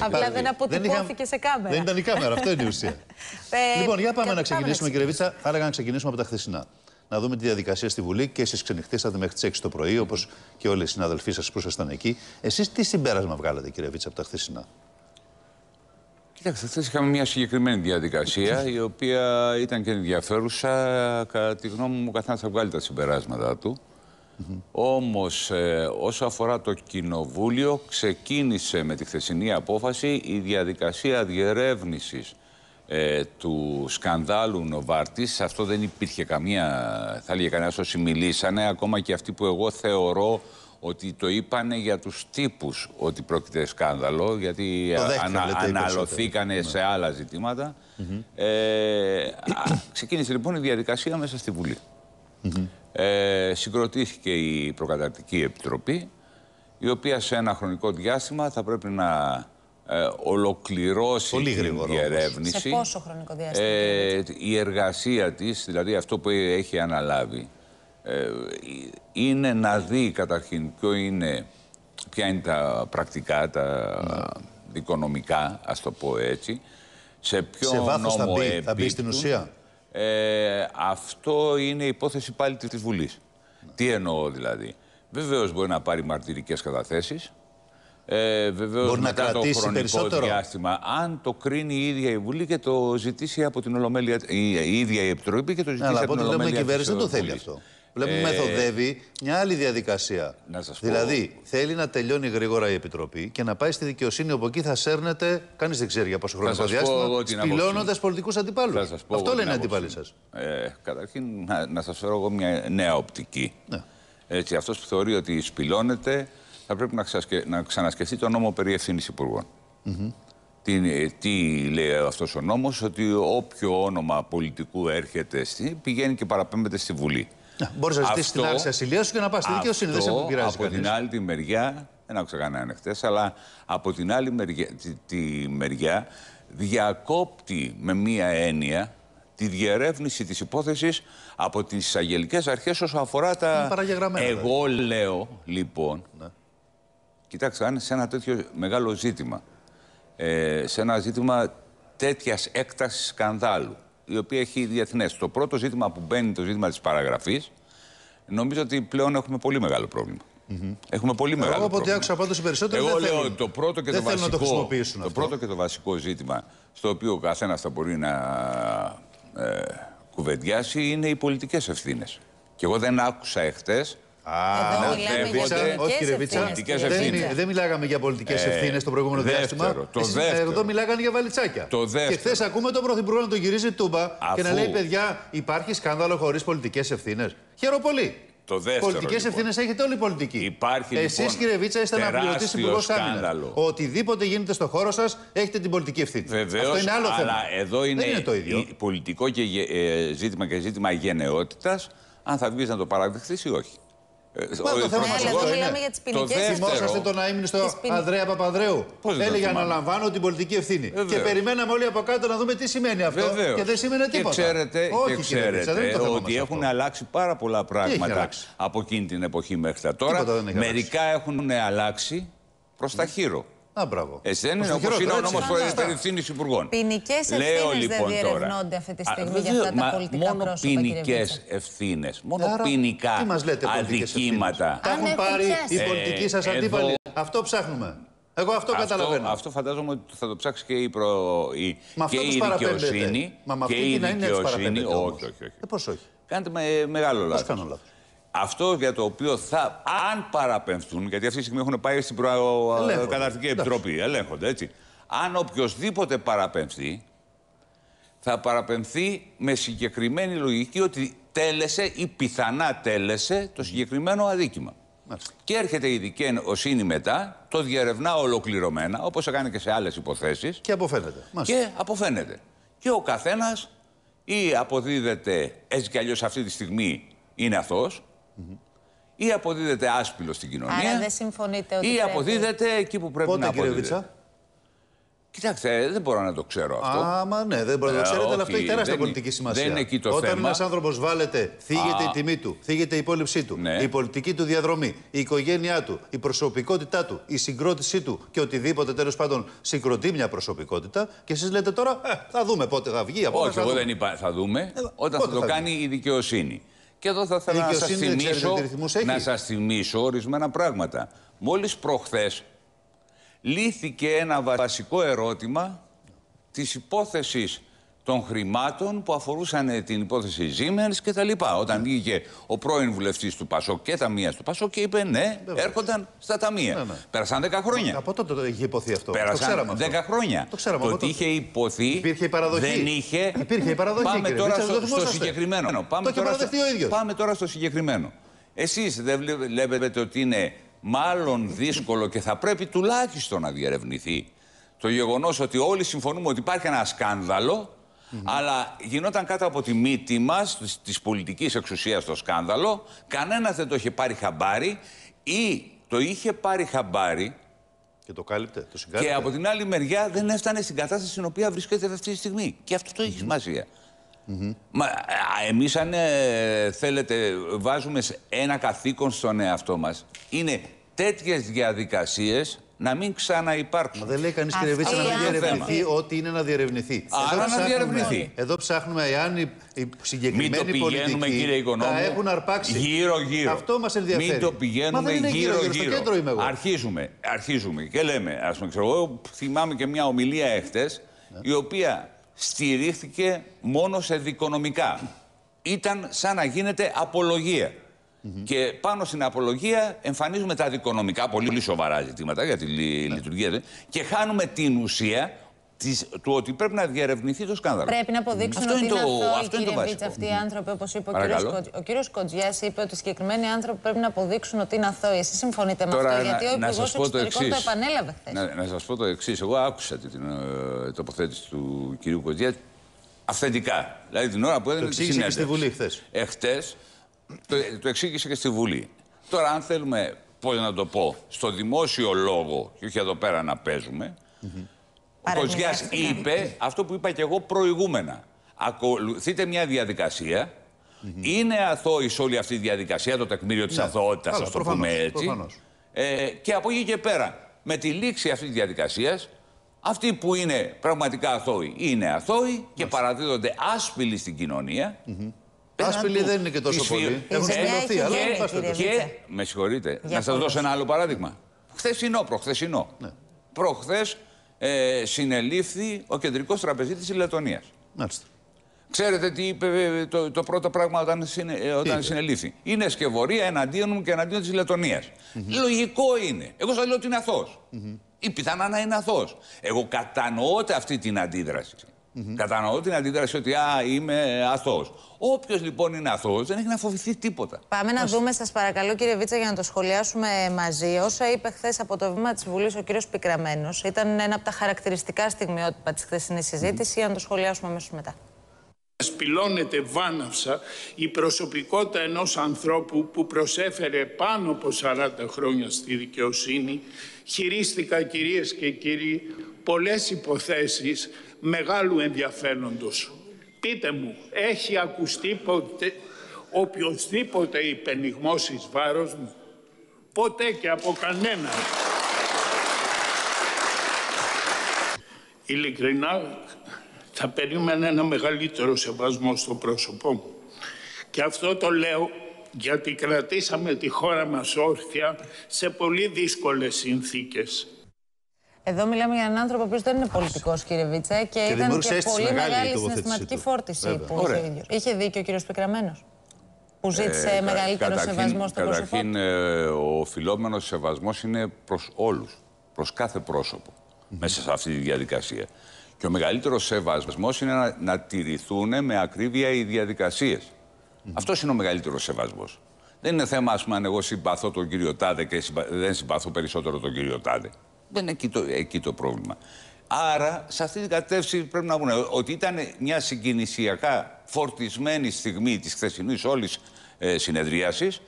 Απλά δεν αποτυπώθηκε σε κάμερα. Δεν ήταν η κάμερα, αυτό είναι η ουσία. Ε, λοιπόν, για πάμε κα- να ξεκινήσουμε, κύριε Βίτσα. Θα έλεγα να ξεκινήσουμε από τα χθεσινά. Να δούμε τη διαδικασία στη Βουλή και εσείς ξενυχτήσατε μέχρι τις 6 το πρωί, όπως και όλοι οι συναδελφοί σας που ήσασταν εκεί. Εσείς τι συμπέρασμα βγάλατε, κύριε Βίτσα, από τα χθεσινά; Κοιτάξτε, χθες είχαμε μια συγκεκριμένη διαδικασία η οποία ήταν και ενδιαφέρουσα. Κατά τη γνώμη μου, ο καθένας θα βγάλει τα συμπεράσματα του. Όμως, ε, όσο αφορά το Κοινοβούλιο, ξεκίνησε με τη χθεσινή απόφαση η διαδικασία διερεύνησης ε, του σκανδάλου Νοβάρτης. Αυτό δεν υπήρχε καμία, θα έλεγε κανένας όσοι μιλήσανε, ακόμα και αυτοί που εγώ θεωρώ ότι το είπανε για τους τύπους ότι πρόκειται σκάνδαλο, γιατί Το α- δέχτηκαν, ανα, λέτε, οι αναλωθήκανε σε άλλα ζητήματα. Ε, α, ξεκίνησε λοιπόν η διαδικασία μέσα στη Βουλή. Ε, συγκροτήθηκε η Προκαταρκτική Επιτροπή, η οποία σε ένα χρονικό διάστημα θα πρέπει να ε, ολοκληρώσει Πολύ την γρήγορα όμως. διερεύνηση. Σε πόσο χρονικό διάστημα, Ε, η εργασία της, δηλαδή αυτό που έχει αναλάβει, ε, είναι να δει καταρχήν ποιο είναι, ποια είναι τα πρακτικά, τα δικονομικά, ας το πω έτσι, σε ποιο Σε βάθος θα νόμο μπει, θα μπει στην επίπτουν. ουσία; Ε, αυτό είναι υπόθεση πάλι της Βουλής. Τι εννοώ δηλαδή. Βεβαίως μπορεί να πάρει μαρτυρικές καταθέσεις. Ε, βεβαίως Μπορεί να μετά το κρατήσει χρονικό περισσότερο; διάστημα, αν το κρίνει η ίδια η Βουλή και το ζητήσει από την Ολομέλεια, η, η ίδια η Επιτροπή και το ζητήσει Ναι, αλλά από από την ό,τι βλέπουμε η Ολομέλεια κυβέρνηση δεν της το θέλει Βουλής. αυτό. Βλέπουμε Ε, μεθοδεύει μια άλλη διαδικασία. Να σας πω- δηλαδή, θέλει να τελειώνει γρήγορα η Επιτροπή και να πάει στη δικαιοσύνη όπου εκεί θα σέρνεται, κανείς δεν ξέρει για πόσο χρονικό σας πω εγώ διάστημα, την άποψή σπηλώνοντας μου. πολιτικούς αντιπάλους. Θα σας πω Αυτό εγώ λένε οι την αντίπαλοι άποψή σας. μου. Ε, καταρχήν, να, να σας φέρω εγώ μια νέα οπτική. Ναι. Έτσι, αυτός που θεωρεί ότι σπηλώνεται θα πρέπει να, ξασκε... να ξανασκεφτεί το νόμο περί ευθύνης υπουργών. Τι, τι λέει αυτός ο νόμος, ότι όποιο όνομα πολιτικού έρχεται στη, πηγαίνει και παραπέμπεται στη Βουλή. Μπορείς να ζητήσεις την άρση ασυλίας σου και να πας στη δικαιοσύνη. Δεν σε Αυτό, πειράζει από κανείς. την άλλη τη μεριά, δεν άκουσα κανέναν χτες, αλλά από την άλλη μεριά, τη, τη μεριά διακόπτει με μία έννοια τη διερεύνηση της υπόθεσης από τις εισαγγελικές αρχές όσο αφορά τα... Είναι παραγεγραμμένα, Εγώ λέω, λοιπόν, Ναι. κοιτάξτε, αν σε ένα τέτοιο μεγάλο ζήτημα, ε, σε ένα ζήτημα τέτοιας έκτασης σκανδάλου, η οποία έχει διεθνές. Το πρώτο ζήτημα που μπαίνει, το ζήτημα της παραγραφής, νομίζω ότι πλέον έχουμε πολύ μεγάλο πρόβλημα. Έχουμε πολύ μεγάλο Εγώ από ό,τι πρόβλημα. άκουσα πάντω οι περισσότεροι Εγώ δεν λέω θέλουν. το πρώτο και δεν το θέλουν βασικό. να το χρησιμοποιήσουν το αυτό. πρώτο και το βασικό ζήτημα στο οποίο ο καθένας θα μπορεί να ε, κουβεντιάσει είναι οι πολιτικές ευθύνες. Και εγώ δεν άκουσα εχθές. Εδώ να μιλάμε για δέχονται- πολιτικές όχι, κύριε Βίτσα, ευθύνες, πολιτικές κύριε Δεν, ευθύνες. Βίτσα. δεν μιλάγαμε για πολιτικές Ε, ευθύνες το προηγούμενο δεύτερο, διάστημα. το Εσείς, δεύτερο. Εδώ μιλάγανε για βαλιτσάκια. Το δεύτερο. Και χθες ακούμε τον Πρωθυπουργό να τον γυρίζει τούμπα και να Αφού- λέει: Παιδιά, υπάρχει σκάνδαλο χωρίς πολιτικές ευθύνες. Χαίρομαι πολύ. Το δεύτερο, Πολιτικές λοιπόν. ευθύνες έχετε όλοι οι πολιτικοί. Υπάρχει, Εσείς, λοιπόν, κύριε Βίτσα, είστε αναπληρωτή τεράστιο υπουργός άμυνας. σκάνδαλο. Οτιδήποτε γίνεται στο χώρο σας, έχετε την πολιτική ευθύνη. Βεβαίως, Αυτό είναι άλλο αλλά θέμα. εδώ είναι, Δεν είναι το ίδιο. η- πολιτικό και γε- ε, ζήτημα και ζήτημα γενναιότητας, αν θα βγεις να το παραδεχθείς ή όχι. Ε, Μα ο το θέμα Πρωθυπουργός- μας Ναι, αυτό αλλά εδώ είναι. μιλάμε για τις Το ποινικές δεύτερο- Θυμόσαστε τον αείμνηστο Τις ποινικές- Ανδρέα Παπανδρέου. Πώς δεν το Έλεγε θυμάμαι. αναλαμβάνω την πολιτική ευθύνη. Βεβαίως. Και περιμέναμε όλοι από κάτω να δούμε τι σημαίνει αυτό. Βεβαίως. Και δεν σημαίνει τίποτα. Και ξέρετε, Όχι, και κύριε Βίτσα, δεν είναι ξέρετε το θέμα ότι μας έχουν αυτό. αλλάξει πάρα πολλά πράγματα αλλάξει; από εκείνη την εποχή μέχρι τα τώρα. Τίποτα δεν έχει Μερικά έχουν αλλάξει προς τα χείρο. Α, μπράβο. Έτσι δεν Προς είναι το όπως είναι ο χειρότερο, νόμο έτσι. περί Σωστά. ευθύνη υπουργών. Ποινικές Λέω, ευθύνες δεν λοιπόν, τώρα. διερευνώνται αυτή τη Α, στιγμή για βεβαίως, αυτά τα μα πολιτικά μόνο πρόσωπα, κύριε ποινικές Βίτσα. ευθύνες, μόνο Άρα, ποινικά τι μας λέτε, πολιτικές αδικήματα. ευθύνες; Τα Αν έχουν έχουν πάρει πιάσει. οι πολιτικοί σας Ε, αντίπαλοι. εδώ- Αυτό ψάχνουμε. Εγώ αυτό Αυτό, καταλαβαίνω. αυτό φαντάζομαι ότι θα το ψάξει και η, προ... η... Με αυτό και τους η παραπέμπετε. δικαιοσύνη. Μα με και αυτή η την έννοια τους δικαιοσύνη. παραπέμπετε Όχι, όμως. όχι, όχι. Ε, πώς όχι. Κάνετε με μεγάλο λάθος. κάνω λάθος; Αυτό για το οποίο θα, αν παραπεμφθούν, γιατί αυτή τη στιγμή έχουν πάει στην Ελέγχονται. Καταρτική Επιτροπή, ελέγχονται έτσι. Αν οποιοδήποτε παραπεμφθεί, θα παραπεμφθεί με συγκεκριμένη λογική ότι τέλεσε ή πιθανά τέλεσε το συγκεκριμένο αδίκημα. Μάλιστα. Και έρχεται η δικαιοσύνη μετά, το διερευνά ολοκληρωμένα, όπως έκανε και σε άλλες υποθέσεις, Και αποφαίνεται. Μάλιστα. και αποφαίνεται. Και ο καθένας ή αποδίδεται έτσι κι αλλιώς αυτή τη στιγμή είναι αθώος, ή αποδίδεται άσπυλο στην κοινωνία, Άρα δεν συμφωνείτε ότι ή πρέπει- αποδίδεται εκεί που πρέπει να Πότε, κύριε αποδίδεται. Βίτσα; Κοιτάξτε, δεν μπορώ να το ξέρω αυτό. Άμα ναι, δεν μπορείτε να το Ε, ξέρετε, αλλά όχι, αυτό έχει τεράστια δεν πολιτική είναι- σημασία. δεν είναι εκεί το Όταν θέμα. ένας άνθρωπος βάλεται, θίγεται Α. η τιμή του, θίγεται η υπόλοιψή του, Ναι. η πολιτική του διαδρομή, η οικογένειά του, η προσωπικότητά του, η συγκρότησή του και οτιδήποτε τέλος πάντων συγκροτεί μια προσωπικότητα. Και εσείς λέτε τώρα, ε, θα δούμε πότε θα βγει. από Όχι, θα εγώ δούμε. δεν είπα θα δούμε, Ε, όταν πότε θα το θα κάνει η δικαιοσύνη. Και εδώ θα ήθελα να σας δικαιοσύνη δεν ξέρετε θυμίσω, τι ρυθμούς έχει. να σας θυμίσω ορισμένα πράγματα. Μόλις προχθές λύθηκε ένα βασικό ερώτημα της υπόθεσης των χρημάτων που αφορούσαν ε, την υπόθεση Siemens και τα λοιπά. Όταν βγήκε ο πρώην βουλευτής του Πασόκ και ταμεία του Πασόκ και είπε ναι, έρχονταν στα ταμεία. Ναι, ναι. Πέρασαν 10 χρόνια. Από τότε το είχε υποθεί αυτό. το Πέρασαν ξέραμε 10 αυτό. χρόνια. Το ξέραμε το από ότι τότε. είχε υποθεί. Υπήρχε η παραδοχή. Δεν είχε. Υπήρχε η παραδοχή, Πάμε κύριε τώρα Βίτσα, στο, δεν στο θυμόσαστε. συγκεκριμένο. Πάμε είχε τώρα, στο, παραδεχτεί ο ίδιος. πάμε τώρα στο συγκεκριμένο. Εσείς δεν βλέ- βλέπετε ότι είναι μάλλον δύσκολο και θα πρέπει τουλάχιστον να διερευνηθεί το γεγονός ότι όλοι συμφωνούμε ότι υπάρχει ένα σκάνδαλο. Αλλά γινόταν κάτω από τη μύτη μας, της πολιτικής εξουσίας το σκάνδαλο. Κανένας δεν το είχε πάρει χαμπάρι ή το είχε πάρει χαμπάρι Και το κάλυπτε, το συγκάλυπτε. και από την άλλη μεριά δεν έφτανε στην κατάσταση στην οποία βρίσκεται αυτή τη στιγμή. Και αυτό το έχει σημασία. Μα α, εμείς αν ε, θέλετε βάζουμε σε ένα καθήκον στον εαυτό μας είναι τέτοιες διαδικασίες να μην ξαναυπάρξουν. Μα δεν λέει κανείς, κύριε Αυτό Βίτσα, να μην είναι διερευνηθεί ό,τι είναι να διερευνηθεί. Άρα Εδώ να ψάχνουμε- διερευνηθεί. Εδώ ψάχνουμε εάν οι, οι Μην το συγκεκριμένοι πηγαίνουμε, πολιτικοί κύριε Οικονόμου, τα έχουν αρπάξει. γύρω-γύρω. Αυτό μας ενδιαφέρει. Μην το Μα πηγαίνουμε δεν είναι γύρω-γύρω. Στο κέντρο είμαι εγώ. Αρχίζουμε, αρχίζουμε και λέμε, ας πούμε, ξέρω, εγώ θυμάμαι και μια ομιλία εχθές, Ναι. η οποία στηρίχθηκε μόνο σε δικονομικά. Ήταν σαν να γίνεται απολογία. Και πάνω στην απολογία εμφανίζουμε τα δικονομικά, πολύ σοβαρά ζητήματα για τη λει- Ναι. λειτουργία του, και χάνουμε την ουσία της, του ότι πρέπει να διερευνηθεί το σκάνδαλο. Πρέπει να αποδείξουν Αυτό ότι είναι είναι το- αθώοι, αυτό είναι το κύριε βασικό. Βίτσα, αυτοί οι άνθρωποι, όπως είπε ο Παρακαλώ. κύριος, Κοτ- ο κύριος Κοτζιάς, είπε ότι οι συγκεκριμένοι άνθρωποι πρέπει να αποδείξουν ότι είναι αθώοι. Εσείς συμφωνείτε με Τώρα, αυτό, να- γιατί ο να Υπουργός σας πω το Εξωτερικών το εξής. επανέλαβε χθες. Να, να σας πω το εξής. Εγώ άκουσα την ε, τοποθέτηση του κυρίου Κοντζιά αυθεντικά. Δηλαδή την ώρα που έδινε Το τη εξήγησε και στη συνέντευξη. Βουλή χθες. Εχθές το, το εξήγησε και στη Βουλή. Τώρα, αν θέλουμε, πώς να το πω, στο δημόσιο λόγο, και όχι εδώ πέρα να παίζουμε, ο Κοζιάς Παρεμβάσεις, ναι. είπε αυτό που είπα και εγώ προηγούμενα. Ακολουθείτε μια διαδικασία. Είναι αθώης σε όλη αυτή τη διαδικασία, το τεκμήριο της Ναι. αθωότητας, Καλά, ας το προφανώς, πούμε έτσι. προφανώς. Ε, και από εκεί και πέρα, με τη λήξη αυτής της διαδικασίας, αυτοί που είναι πραγματικά αθώοι είναι αθώοι και παραδίδονται άσπηλοι στην κοινωνία. Πέραν Άσπηλοι του- δεν είναι και τόσο της πολύ. φύ- Έχουν Η ζημιά σπηλωθεί, έχει αλλά γίνει, εν πάση κύριε περιπτώσει. Βίτσα. και, με συγχωρείτε, Για να σας πολλούς. δώσω ένα άλλο παράδειγμα. Χθεσινό, προχθεσινό. Ναι. Προχθές ε, συνελήφθη ο κεντρικός τραπεζίτης της Λετωνίας. Μάλιστα. Ξέρετε τι είπε ε, το, το πρώτο πράγμα όταν, συνε, ε, όταν είπε; συνελήφθη; Είναι σκευωρία εναντίον μου και εναντίον της λετωνιας Λογικό είναι. Εγώ σας λέω ότι είναι αθώος. Ή πιθανά να είναι αθώος. Εγώ κατανοώ αυτή την αντίδραση. Κατανοώ την αντίδραση ότι α, είμαι αθώος. Όποιος λοιπόν είναι αθώος δεν έχει να φοβηθεί τίποτα. Πάμε να δούμε, σας παρακαλώ, κύριε Βίτσα, για να το σχολιάσουμε μαζί. Όσα είπε χθες από το βήμα της Βουλής ο κύριος Πικραμένος, ήταν ένα από τα χαρακτηριστικά στιγμιότυπα της χθεσινής συζήτησης. Για να το σχολιάσουμε αμέσως μετά. Σπηλώνεται βάναυσα η προσωπικότητα ενός ανθρώπου που προσέφερε πάνω από 40 χρόνια στη δικαιοσύνη. Χειρίστηκα κυρίες και κύριοι πολλές υποθέσεις μεγάλου ενδιαφέροντος. Πείτε μου, έχει ακουστεί ποτέ οποιοδήποτε υπενιγμός εις βάρος μου; Ποτέ και από κανένα. Ειλικρινά θα περίμενα ένα μεγαλύτερο σεβασμό στο πρόσωπό μου. Και αυτό το λέω γιατί κρατήσαμε τη χώρα μας όρθια σε πολύ δύσκολες συνθήκες. Εδώ μιλάμε για έναν άνθρωπο που δεν είναι πολιτικός, κύριε Βίτσα, και, ήταν δημιούργησε και αίσθηση πολύ μεγάλη η μεγάλη τοποθέτησή συναισθηματική του. φόρτιση Βέβαια. που είχε Ωραία. ο ίδιος. Είχε δίκιο ο κύριος Πικραμένος. Που ζήτησε Ε, κα- μεγαλύτερο καταρχήν- σεβασμός στο πρόσωπό Καταρχήν, του. ε, ο οφειλόμενος σεβασμός είναι προς όλους, προς κάθε πρόσωπο μέσα σε αυτή τη διαδικασία. Και ο μεγαλύτερος σεβασμός είναι να, να τηρηθούν με ακρίβεια οι διαδικασίες. Αυτός είναι ο μεγαλύτερος σεβασμός. Δεν είναι θέμα, ας πούμε, αν εγώ συμπαθώ τον κύριο Τάδε και συμπα- δεν συμπαθώ περισσότερο τον κύριο Τάδε. Δεν είναι εκεί το, εκεί το πρόβλημα. Άρα, σε αυτή την κατεύθυνση πρέπει να πούμε ότι ήταν μια συγκινησιακά φορτισμένη στιγμή της χθεσινής όλης ε, συνεδρίασης.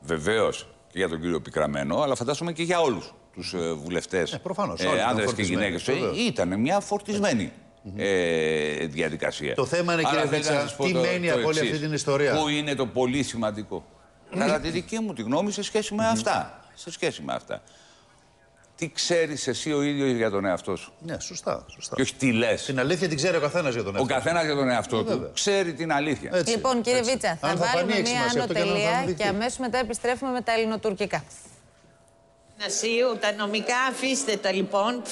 Βεβαίως και για τον κύριο Πικραμένο, αλλά φαντάζομαι και για όλους τους ε, βουλευτές, Ε, προφανώς, όλοι ήταν άνδρες και φορτισμένοι, γυναίκες. βεβαίως. Ήταν μια φορτισμένη ε, διαδικασία. Το θέμα είναι, κύριε Αλλά θέλω Βίτσα, να σας πω τι το- μένει το από όλη εξής. αυτή την ιστορία; Πού είναι το πολύ σημαντικό; Κατά τη δική μου τη γνώμη σε σχέση με αυτά. Σε σχέση με αυτά. Τι ξέρεις εσύ ο ίδιος για τον εαυτό σου; Ναι, σωστά. σωστά. Και όχι τι λες. Την αλήθεια την ξέρει ο καθένας για τον Ο εαυτό. καθένας για τον εαυτό Ε, του βέβαια. ξέρει την αλήθεια. Έτσι, Λοιπόν, κύριε έτσι. Βίτσα, θα Αν βάλουμε φανεί έχει μία σημασία αυτό και αν δεν θα ανωτελεία αποδειχθεί. και αμέσως μετά επιστρέφουμε με τα ελληνοτουρκικά. Νασίου, τα νομικά αφήστε τα λοιπόν.